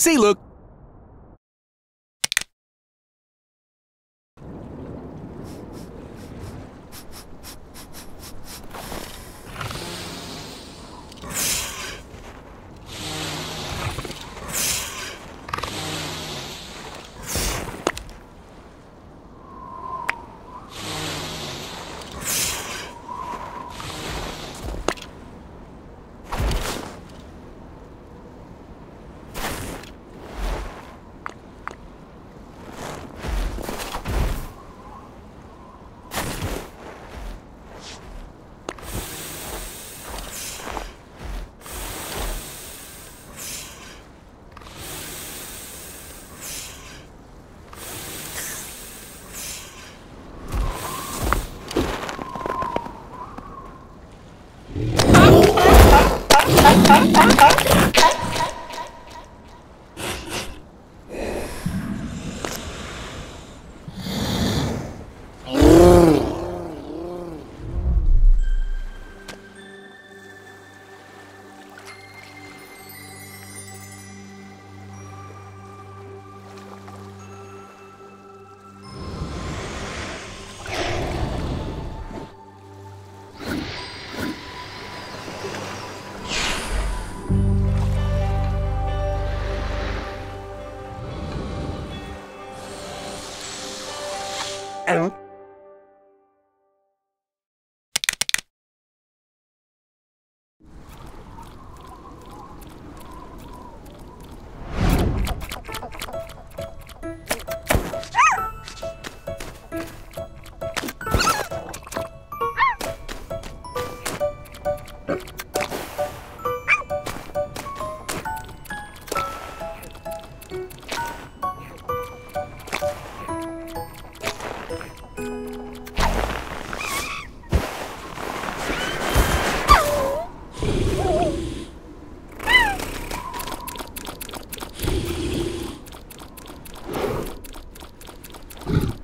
SEALOOK. Oh. Oh.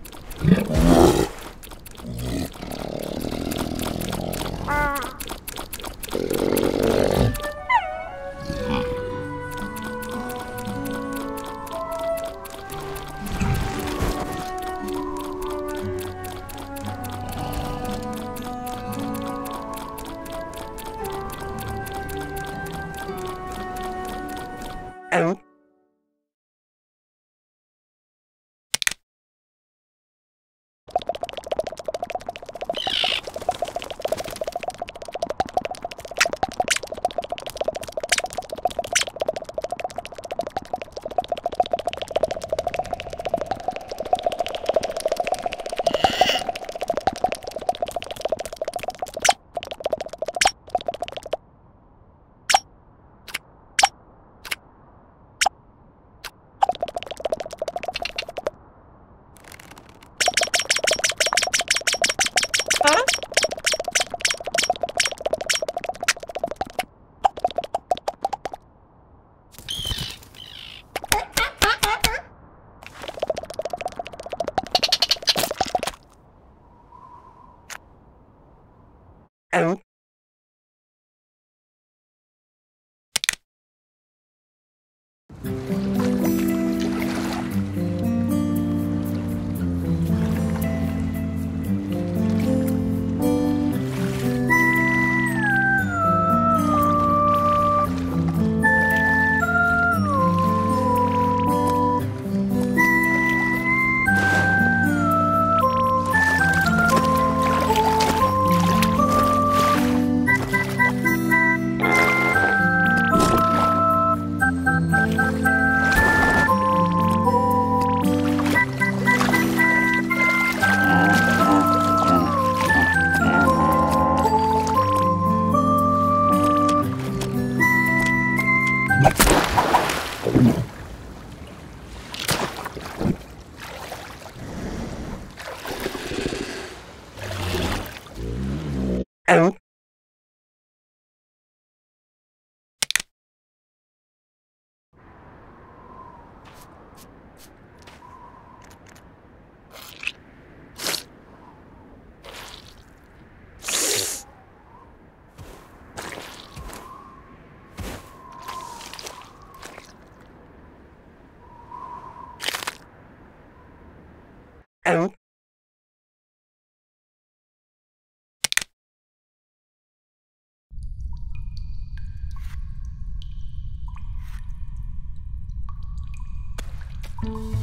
Oh.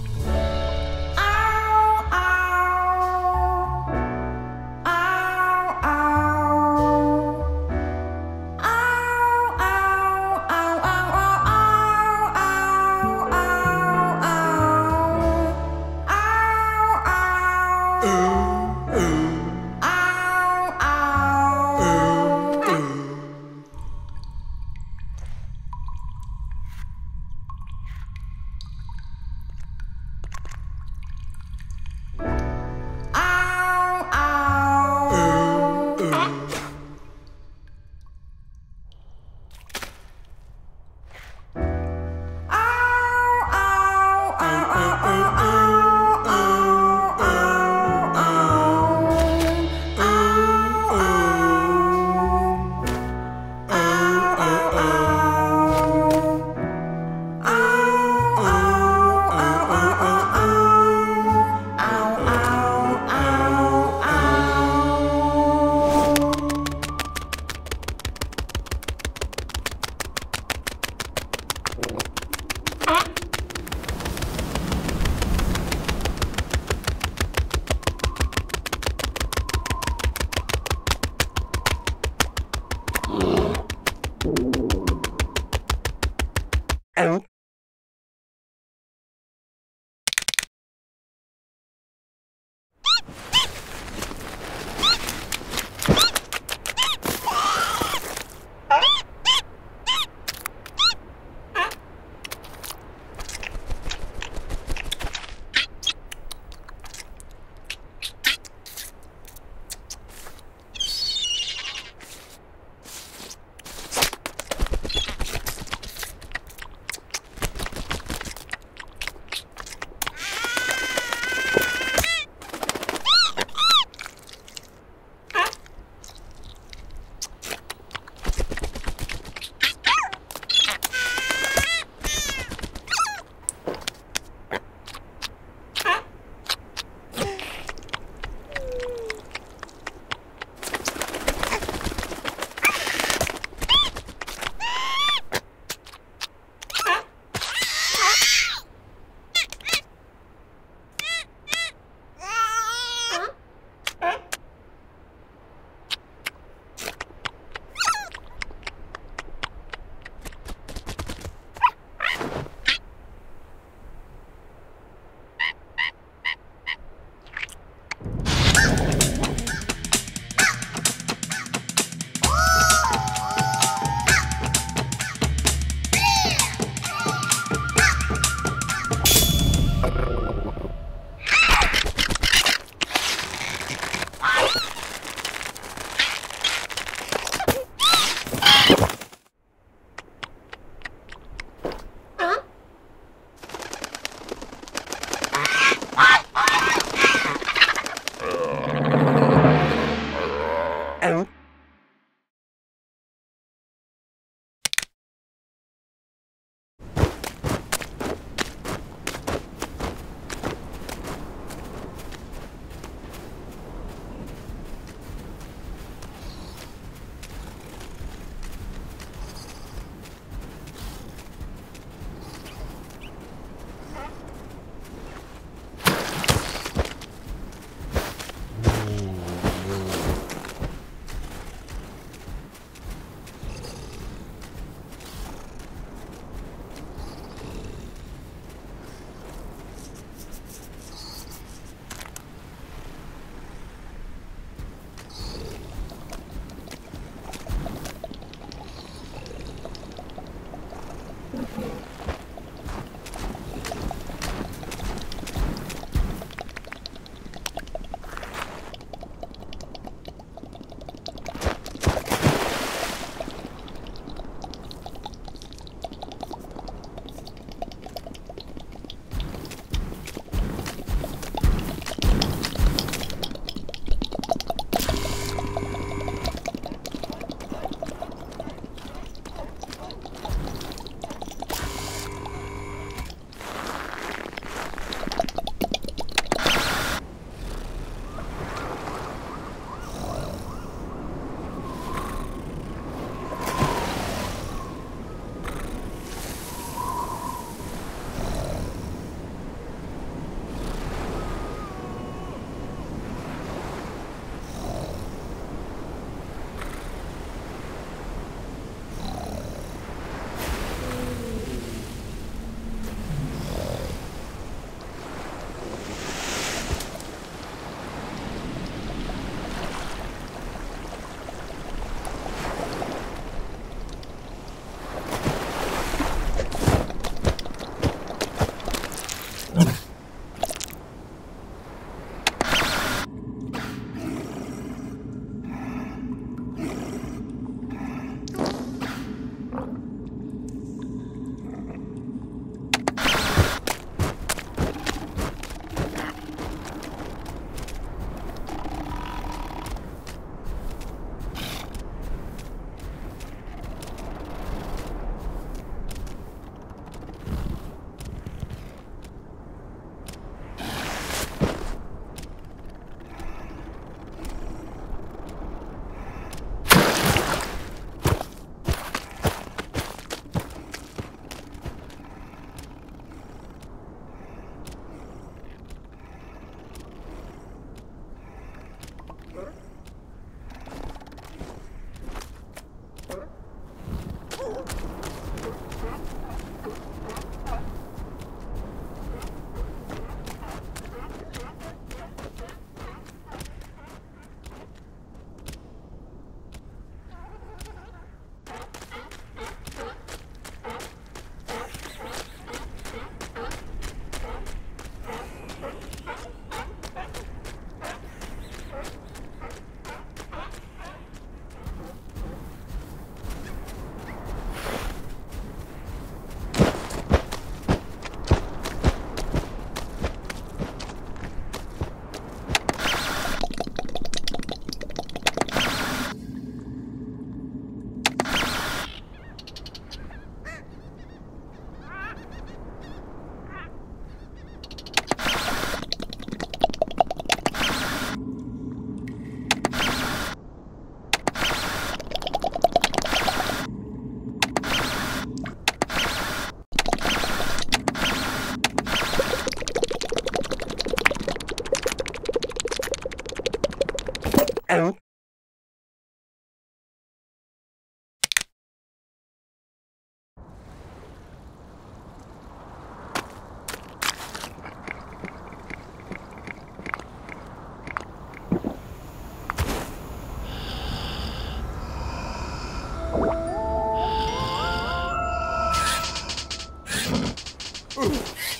Oh.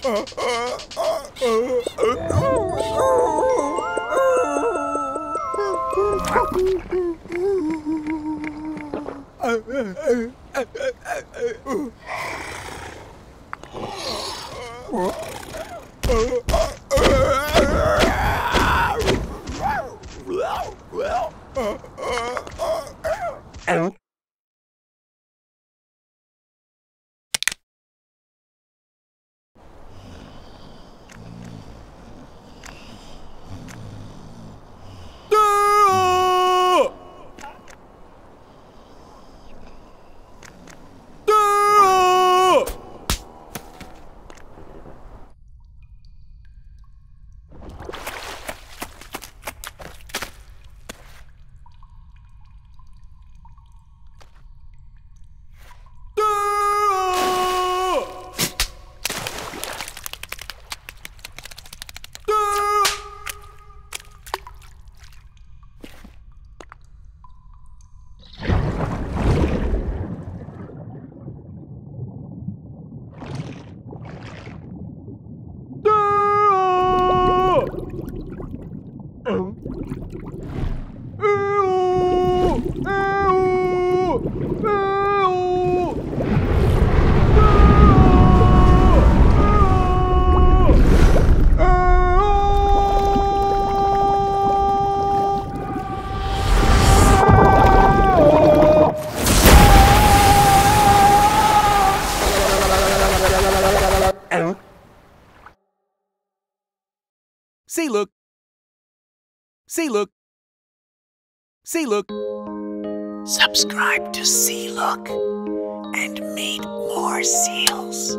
Oh. SEALOOK. See, look. SEALOOK. Subscribe to SEALOOK and meet more seals.